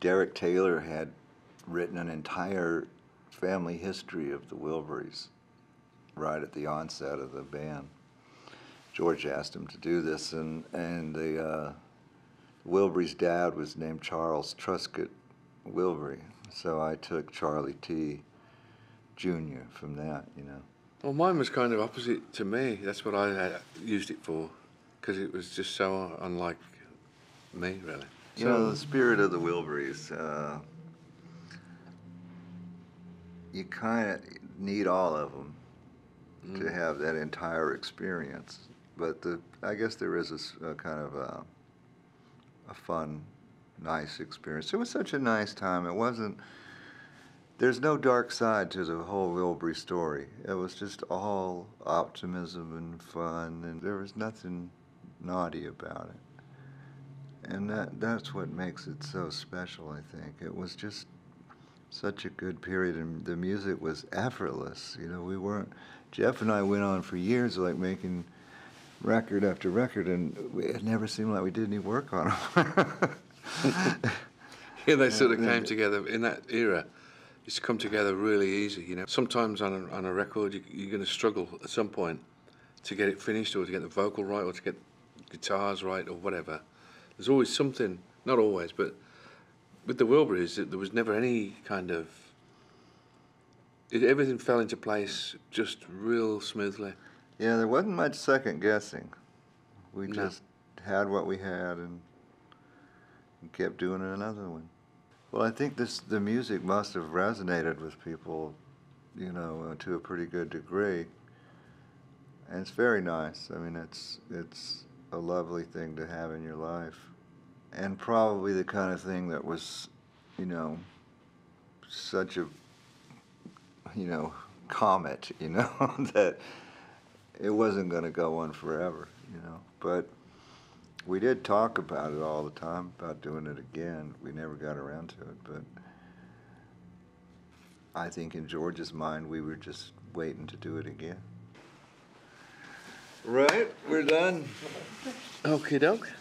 Derek Taylor had written an entire family history of the Wilburys right at the onset of the band. George asked him to do this, and and the uh, Wilbury's dad was named Charles Truscott Wilbury, so I took Charlie T. Jr. from that, you know. Well, mine was kind of opposite to me. That's what I used it for, because it was just so unlike me, really. You know, the spirit of the Wilburys, uh, you kind of need all of them to have that entire experience. But the, I guess there is a a, kind of a, a fun, nice experience. It was such a nice time. It wasn't. There's no dark side to the whole Wilbury story. It was just all optimism and fun, and there was nothing naughty about it. And that that's what makes it so special, I think. It was just such a good period and the music was effortless. You know, we weren't Jeff and I went on for years like making record after record and we, it never seemed like we did any work on them. Yeah, they sort of came together in that era. It's come together really easy, you know. Sometimes on a, on a record, you, you're going to struggle at some point to get it finished, or to get the vocal right, or to get guitars right, or whatever. There's always something, not always, but with the Wilburys, there was never any kind of. It, everything fell into place just real smoothly. yeah, there wasn't much second guessing. We No. just had what we had and, and kept doing another one. Well, I think this the music must have resonated with people, you know, uh, to a pretty good degree. And it's very nice. I mean, it's it's a lovely thing to have in your life, and probably the kind of thing that was, you know, such a, you know, comet, you know, that it wasn't going to go on forever, you know. But we did talk about it all the time about doing it again. We never got around to it, but I think in George's mind, we were just waiting to do it again. Right, we're done. Okay, doke.